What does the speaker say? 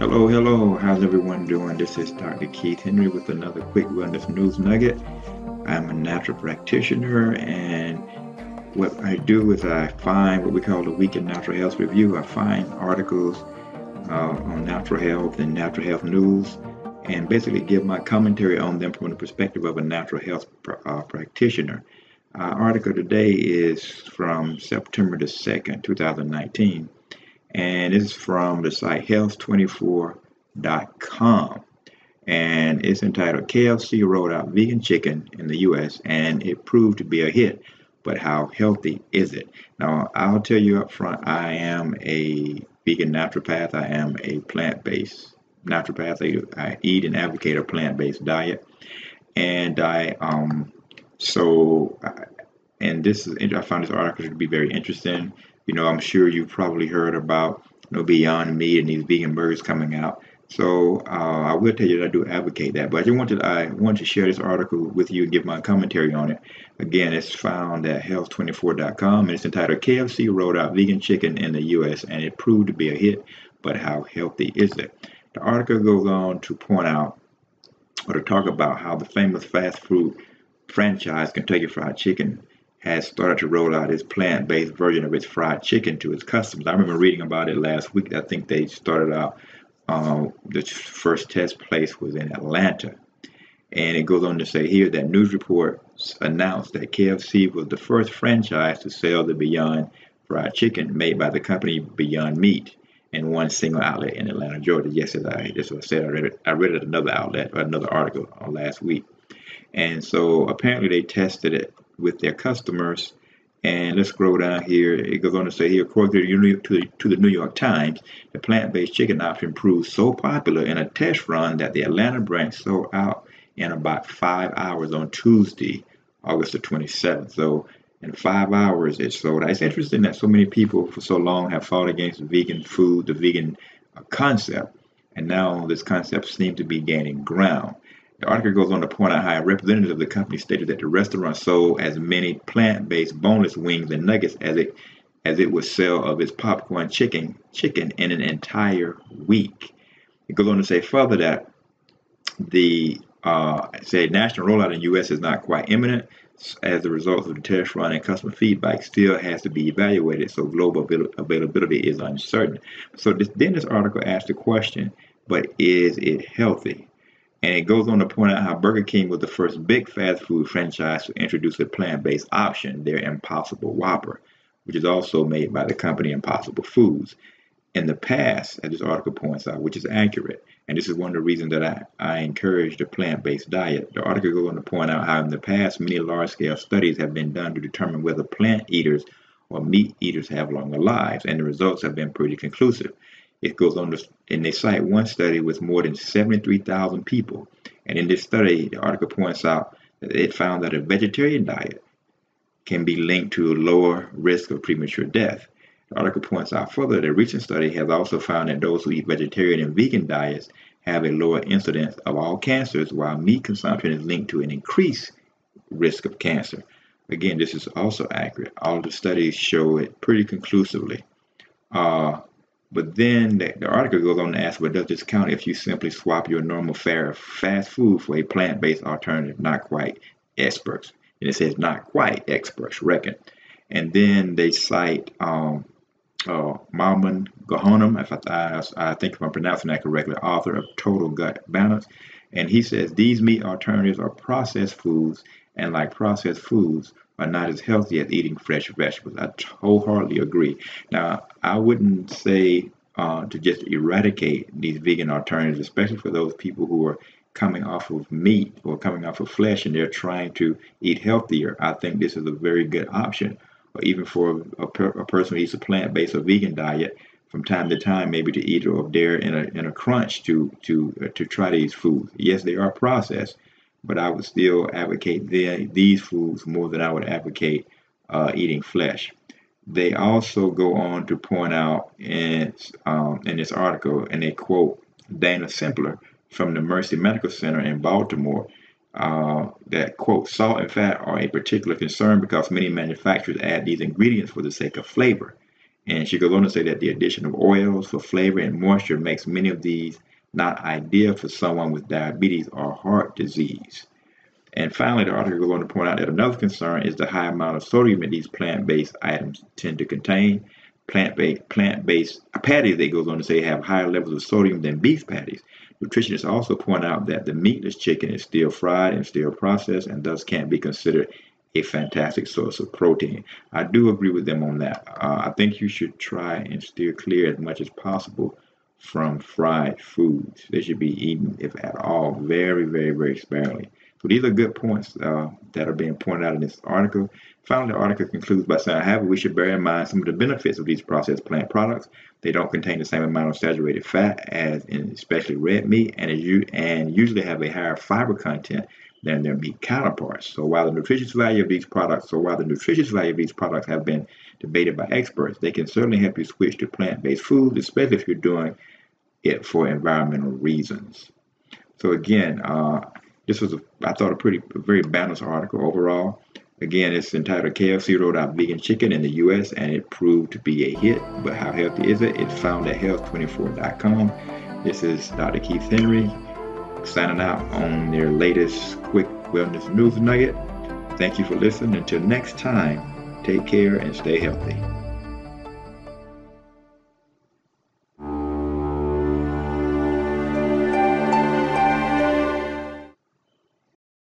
Hello, hello. How's everyone doing? This is Dr. Keith Henry with another quick wellness news nugget. I'm a natural practitioner, and what I do is I find what we call the Week in Natural Health Review. I find articles uh, on natural health and natural health news, and basically give my commentary on them from the perspective of a natural health pr- uh, practitioner. Our article today is from September the 2nd, 2019 and it's from the site health24.com and it's entitled KFC rolled out vegan chicken in the US and it proved to be a hit but how healthy is it? Now I'll tell you up front I am a vegan naturopath. I am a plant-based naturopath. I, eat and advocate a plant-based diet. And I um so and this is I found this article to be very interesting you know, I'm sure you've probably heard about you know Beyond Meat and these vegan burgers coming out. So uh, I will tell you that I do advocate that. But I just wanted I wanted to share this article with you and give my commentary on it. Again, it's found at health24.com and it's entitled KFC rolled out vegan chicken in the U.S. and it proved to be a hit. But how healthy is it? The article goes on to point out or to talk about how the famous fast food franchise Kentucky Fried Chicken has started to roll out its plant-based version of its fried chicken to its customers. I remember reading about it last week. I think they started out. Uh, the first test place was in Atlanta, and it goes on to say here that news reports announced that KFC was the first franchise to sell the Beyond Fried Chicken made by the company Beyond Meat in one single outlet in Atlanta, Georgia. Yes, as I just said, I read it. I read it another outlet, another article last week, and so apparently they tested it with their customers. And let's scroll down here. It goes on to say here, according to the, to the, to the New York Times, the plant-based chicken option proved so popular in a test run that the Atlanta branch sold out in about five hours on Tuesday, August the 27th. So in five hours it sold out. It's interesting that so many people for so long have fought against vegan food, the vegan concept, and now this concept seems to be gaining ground. The article goes on to point out how a representative of the company stated that the restaurant sold as many plant-based boneless wings and nuggets as it as it would sell of its popcorn chicken chicken in an entire week. It goes on to say further that the uh, say national rollout in the U.S. is not quite imminent as a result of the test run and customer feedback still has to be evaluated, so global availability is uncertain. So this, then this article asks the question, but is it healthy? And it goes on to point out how Burger King was the first big fast food franchise to introduce a plant based option, their Impossible Whopper, which is also made by the company Impossible Foods. In the past, as this article points out, which is accurate, and this is one of the reasons that I, I encourage the plant based diet. The article goes on to point out how in the past, many large scale studies have been done to determine whether plant eaters or meat eaters have longer lives, and the results have been pretty conclusive. It goes on to, and they cite one study with more than 73,000 people. And in this study, the article points out that it found that a vegetarian diet can be linked to a lower risk of premature death. The article points out further that a recent study has also found that those who eat vegetarian and vegan diets have a lower incidence of all cancers, while meat consumption is linked to an increased risk of cancer. Again, this is also accurate. All the studies show it pretty conclusively. Uh, but then the, article goes on to ask, well, does this count if you simply swap your normal fare fast food for a plant-based alternative? Not quite experts. And it says not quite experts reckon. And then they cite um, uh, Ghannoum, if I, I, I think if I'm pronouncing that correctly, author of Total Gut Balance. And he says these meat alternatives are processed foods, and like processed foods, are not as healthy as eating fresh vegetables. I wholeheartedly agree. Now, I wouldn't say uh, to just eradicate these vegan alternatives, especially for those people who are coming off of meat or coming off of flesh and they're trying to eat healthier. I think this is a very good option. Or even for a, per, a person who eats a plant-based or vegan diet, from time to time, maybe to eat or dare in a in a crunch to to uh, to try these foods. Yes, they are processed, but I would still advocate the, these foods more than I would advocate uh, eating flesh. They also go on to point out in, um, in this article, and they quote Dana Simpler from the Mercy Medical Center in Baltimore, uh, that quote salt and fat are a particular concern because many manufacturers add these ingredients for the sake of flavor And she goes on to say that the addition of oils for flavor and moisture makes many of these not ideal for someone with diabetes or heart disease. And finally, the article goes on to point out that another concern is the high amount of sodium that these plant-based items tend to contain. Plant-based plant-based patties, they goes on to say, have higher levels of sodium than beef patties. Nutritionists also point out that the meatless chicken is still fried and still processed and thus can't be considered a fantastic source of protein. I do agree with them on that. Uh, I think you should try and steer clear as much as possible from fried foods. They should be eaten, if at all, very, very, very sparingly. So these are good points uh, that are being pointed out in this article. Finally, the article concludes by saying, however, we should bear in mind some of the benefits of these processed plant products. They don't contain the same amount of saturated fat as in especially red meat and, is you and usually have a higher fiber content than their meat counterparts. So while the nutritious value of these products, so while the nutritious value of these products have been debated by experts, they can certainly help you switch to plant-based foods, especially if you're doing it for environmental reasons. So again, uh, this was, a, I thought, a pretty, a very balanced article overall. Again, it's entitled KFC rolled out vegan chicken in the U.S. and it proved to be a hit. But how healthy is it? It's found at health24.com. This is Dr. Keith Henry signing out on their latest quick wellness news nugget. Thank you for listening. Until next time, take care and stay healthy.